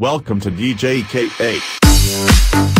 Welcome to DJ K8.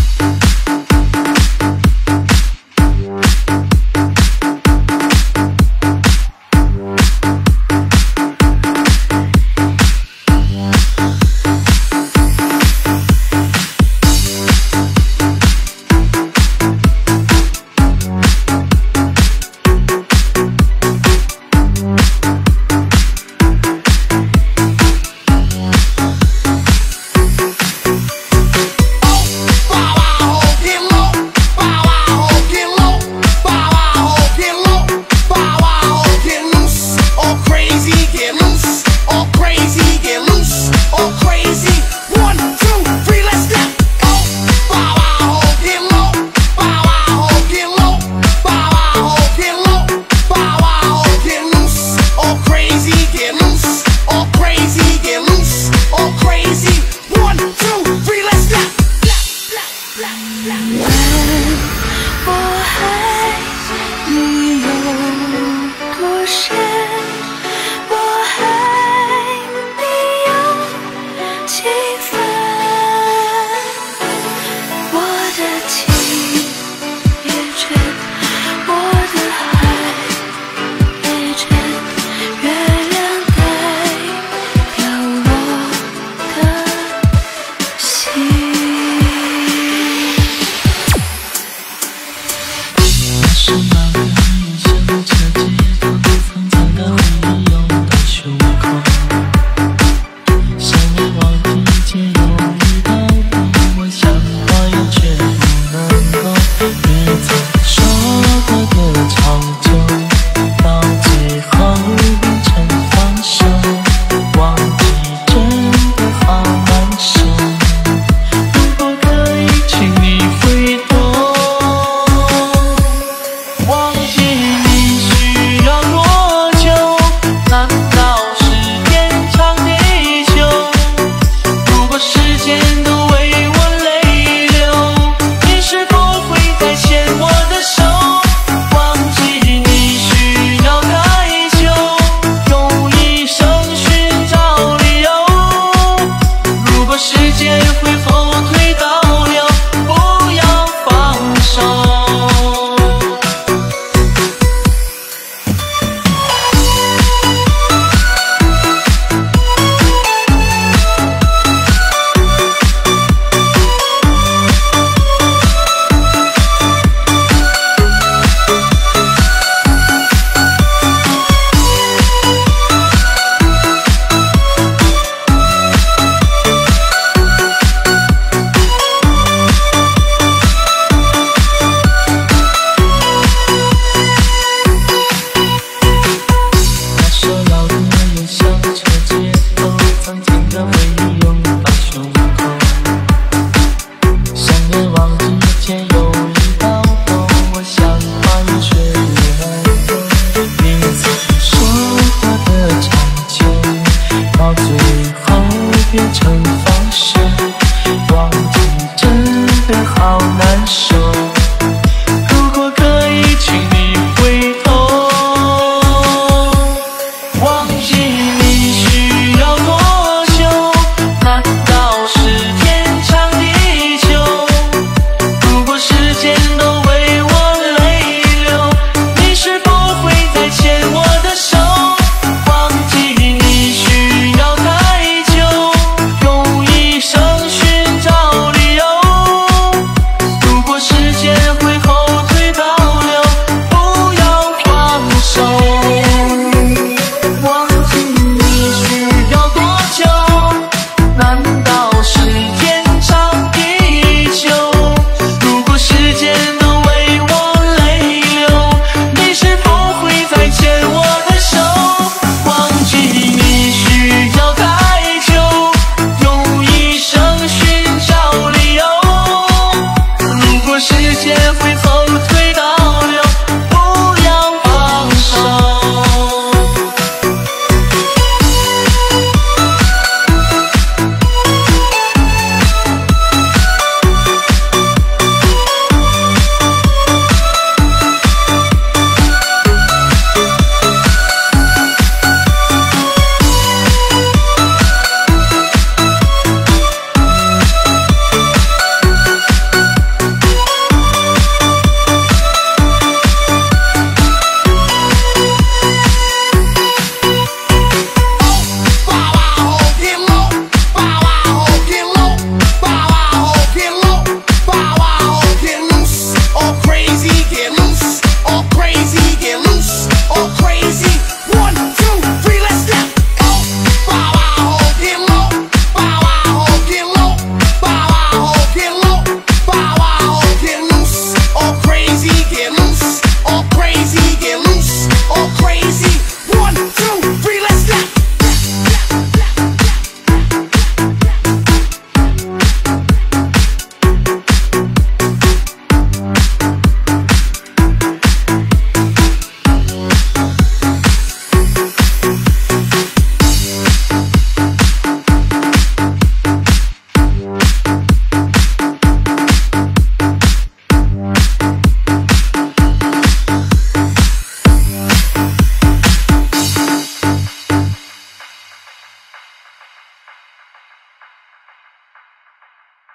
遇见